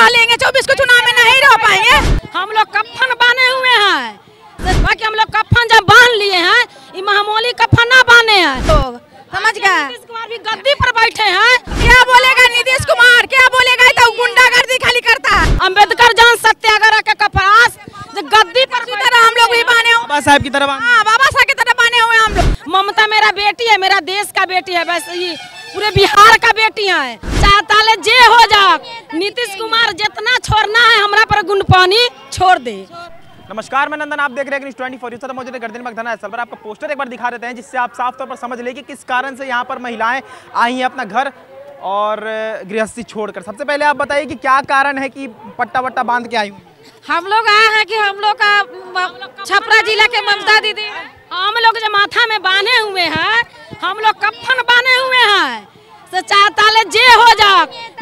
रह लेंगे चौबीस को चुनाव में नहीं रह पाएँगे। हम लोग कफन बांधे हुए हैं। बाकी हम लोग कफन जब बाँध लिए हैं ये महामोली कफन ना बांधे हैं। तो समझ गए? नीतीश कुमार भी गद्दी पर बैठे हैं। क्या बोलेगा नीतीश कुमार? क्या बोलेगा? तो गुंडागर्दी खाली करता है। अंबेडकर जन सत्याग्रह के कपरास जो गद्दी पर तरह हम लोग भी बाने हुए बाबा साहब की तरफ़। हाँ बाबा साहब की तरह बाने हुए हम लोग। ममता मेरा बेटी है मेरा देश का बेटी है वैसे ही पूरे बिहार का बेटी है। चाहता जे हो जा नीतीश कुमार जितना छोड़ना है हमरा पर गुंड पानी छोड़ दे। नमस्कार मैं नंदन आप देख रहे हैं न्यूज़ ट्वेंटी फोर। सर मौजूद है गर्दन मगधना स्थल पर। आपका पोस्टर एक बार दिखा देते हैं जिससे आप साफ़ तौर पर समझ ले कि किस कारण से यहाँ पर महिलाएँ आई हैं अपना घर और गृहस्थी छोड़कर। सबसे पहले आप बताइए कि क्या कारण है कि पट्टा वट्टा बाँध के आई हुई हम लोग आए हैं कि हम लोग का छपरा जिला के ममता दीदी। हम लोग जो माथा में बांधे हुए हैं हम लोग कफन बांधे हुए हैं। से चाहता ले जे हो जा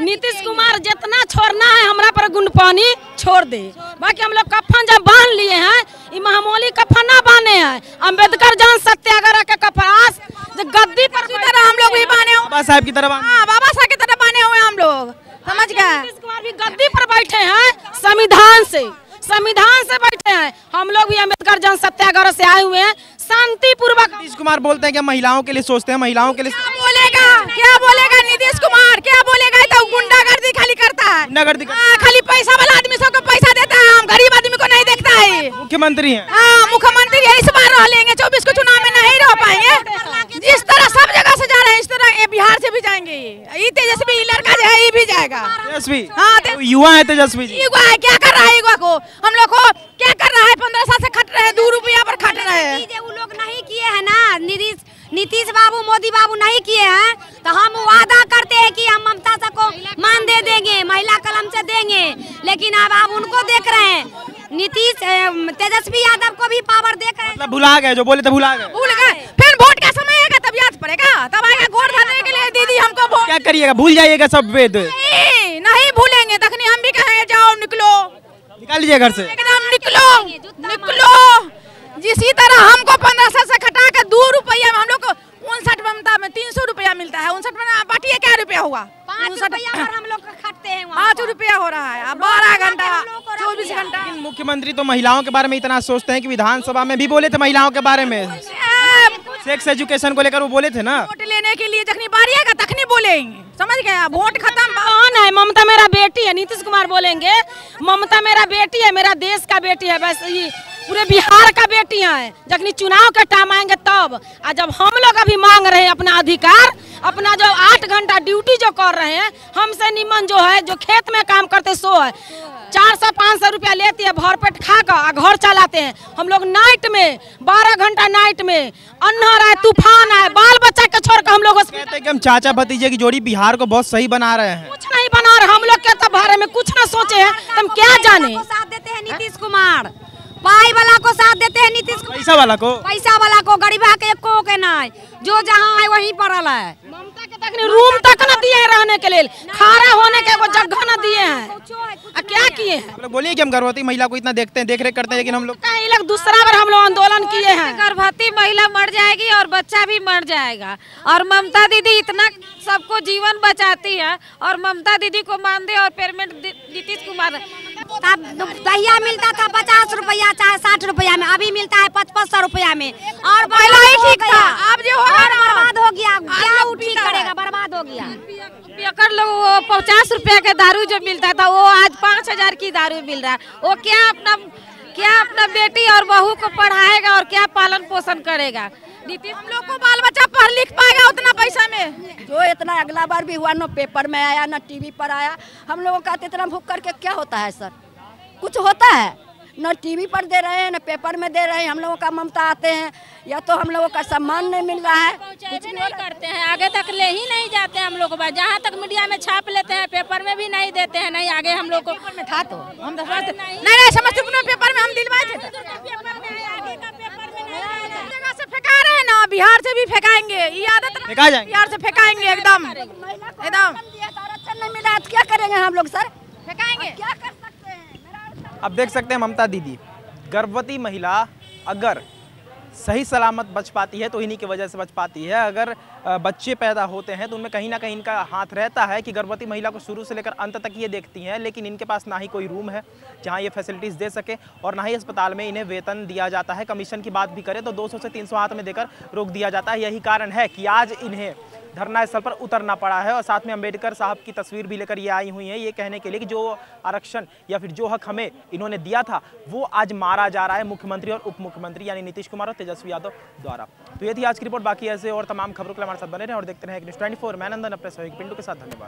नीतीश कुमार जितना छोड़ना है हमरा पर गुंड पानी छोड़ दे। बाकी हम लोग कफन जब बाँध लिए हैं ये महामोली कफन ना बांधे हैं। अंबेडकर जन सत्याग्रह के कपरास जो गद्दी पर इसी तरह हम लोग भी बाने हुए बाबा साहब की तरफ़ आना। हाँ बाबा साहब की तरह बाने हुए हम लोग। समझ गए? नीतीश कुमार भी गद्दी पर बैठे हैं संविधान से। संविधान से बैठे हैं। हम लोग भी अंबेडकर जन सत्याग्रह से आए हुए हैं। शांति पूर्वक नीतीश कुमार बोलते हैं कि महिलाओं के लिए सोचते हैं महिलाओं के लिए बोलेगा? क्या बोलेगा नीतीश कुमार? क्या बोलेगा? ये तो गुंडागर्दी खाली करता है। गुंडागर्दी कर- हाँ, खाली पैसा वाला आदमी सबको पैसा देता है। हम गरीब आदमी को नहीं देखता है। मुख्यमंत्री हैं। हाँ मुख्यमंत्री है, इस बार रह लेंगे। चौबीस को चुनाव में नहीं रह पाएँगे। जिस तरह सब जगह से जा रहे हैं इस तरह बिहार से भी जाएँगे। ये ये तेजस्वी लड़का जो है ये भी जाएगा। तेजस्वी? हाँ, युवा है तेजस्वी युवा है क्या कर रहा है युवा को? हम लोग को क्या कर रहा है? पंद्रह साल से खट रहे हैं दो रुपया पर खट रहे हैं। वो लोग नहीं किए है ना नीतीश नीतीश बाबू मोदी बाबू नहीं किए हैं तो हम वादा करते हैं कि हम ममता सा को मान दे देंगे महिला कलम से देंगे। लेकिन अब आप उनको देख रहे हैं। नीतीश तेजस्वी यादव को भी पावर देख रहे हैं। मतलब भुला गए जो बोले थे भुला गए। भूल गए। फिर वोट का समय आएगा तब याद पड़ेगा। तब आएगा वोट भरने के लिए दीदी हमको क्या करिएगा भूल जाइएगा सब वेद। नहीं नहीं भूलेंगे। तखनी हम भी कहेंगे जाओ निकलो। निकाल लीजिए घर से। एकदम निकलो। निकलो। जिसी तरह हमको पंद्रह साल से के दो रुपया में हम लोग को उनसठ ममता में तीन सौ रुपया मिलता है। उनसठ में बाटिए क्या रुपया हुआ? पाँच रुपया हम लोग खटते हैं पाँच रुपया हो रहा है। बारह घंटा चौबीस घंटा। मुख्यमंत्री तो महिलाओं के बारे में इतना सोचते हैं कि विधानसभा में भी बोले थे महिलाओं के बारे में। सेक्स एजुकेशन को लेकर वो बोले थे ना। वोट लेने के लिए जखनी बारी आएगा तखनी बोलेंगे। समझ गए? वोट खत्म। कौन है? ममता मेरा बेटी है नीतीश कुमार बोलेंगे। ममता मेरा बेटी है मेरा देश का बेटी है वैसे ही पूरे बिहार का बेटी है। जखनी चुनाव के टाइम आएँगे तब। और जब हम लोग अभी मांग रहे हैं अपना अधिकार अपना जो आठ घंटा ड्यूटी जो कर रहे हैं हमसे निमन जो है जो खेत में काम करते सो है। चार सौ पाँच सौ रुपया लेती है भर पेट खा कर आ घर चलाते हैं। हम लोग नाइट में बारह घंटा नाइट में अन्हर है तूफ़ान है बाल बच्चा के छोड़ कर हम लोग कहते हैं कि हम चाचा भतीजे की जोड़ी बिहार को बहुत सही बना रहे हैं। कुछ नहीं बना रहे हम लोग के तो बारे में कुछ ना सोचे हैं हम क्या जाने? साथ देते हैं नीतीश कुमार। पाई वाला को साथ देते हैं नीतीश कुमार। पैसा वाला को? पैसा वाला को गरीबा के एको के नहीं। जो जहाँ है वहीं पड़ल है। ममता के तक रूम तक न दिए हैं रहने के लिए। खारा होने के वो जगह न दिए हैं। क्या किए हैं? आप लोग बोलिए कि हम गर्भवती महिला को इतना देखते हैं देख रेख करते हैं लेकिन हम लोग कहीं लोग दूसरा बार हम लोग आंदोलन किए हैं। गर्भवती महिला मर जाएगी और बच्चा भी मर जाएगा। और ममता दीदी इतना सबको जीवन बचाती है और ममता दीदी को मान दे और पेमेंट नीतीश कुमार दहिया मिलता था पचास रुपया चाहे साठ रुपया में अभी मिलता है पचपन सौ रुपया में। और पहला ही बर्बाद हो ठीक गया। था, अब जो बर्बाद हो गया। क्या है। करेगा? बर्बाद हो गया। लोग पचास रुपया का दारू जो मिलता था वो आज पाँच हज़ार की दारू मिल रहा है। वो क्या अपना क्या अपना बेटी और बहू को पढ़ाएगा और क्या पालन पोषण करेगा? नीतीश हम लोग को बाल बच्चा पढ़ लिख पाएगा उतना पैसा में। जो इतना अगला बार भी हुआ न पेपर में आया न टीवी पर आया हम लोगों का इतना भूख करके क्या होता है सर? कुछ होता है? न टीवी पर दे रहे हैं न पेपर में दे रहे हैं हम लोगों का ममता आते हैं या तो हम लोगों का सम्मान नहीं मिल रहा है? कुछ नहीं करते हैं आगे तक ले ही नहीं जाते हम लोग जहाँ तक मीडिया में छाप लेते हैं पेपर में भी नहीं देते हैं नहीं आगे हम लोग को। में था तो हम तो नहीं नहीं। समस्तीपुर में पेपर में हम दिलवाए थे फेंका रहे हैं ना बिहार से भी फेंकाएँगे ये आदत बिहार से फेंकाएँगे एकदम। एकदम। आरक्षण नहीं मिला तो क्या करेंगे हम लोग सर? फेंकाएँगे। क्या अब देख सकते हैं ममता दीदी। गर्भवती महिला अगर सही सलामत बच पाती है तो इन्हीं की वजह से बच पाती है। अगर बच्चे पैदा होते हैं तो उनमें कहीं ना कहीं इनका हाथ रहता है कि गर्भवती महिला को शुरू से लेकर अंत तक ये देखती हैं, लेकिन इनके पास ना ही कोई रूम है जहाँ ये फैसिलिटीज़ दे सके और ना ही अस्पताल में इन्हें वेतन दिया जाता है। कमीशन की बात भी करें तो 200 से 300 हाथ में देकर रोक दिया जाता है। यही कारण है कि आज इन्हें धरना स्थल पर उतरना पड़ा है और साथ में अंबेडकर साहब की तस्वीर भी लेकर ये आई हुई है ये कहने के लिए कि जो आरक्षण या फिर जो हक हमें इन्होंने दिया था, वो आज मारा जा रहा है मुख्यमंत्री और उप मुख्यमंत्री यानी नीतीश कुमार और तेजस्वी यादव द्वारा। तो ये थी आज की रिपोर्ट, बाकी ऐसे और तमाम खबरों के लिए हमारे साथ बने रहे और देखते रहे न्यूज़ ट्वेंटी फोर। मैनंदन अपने सहयोग पिंडू के साथ, धन्यवाद।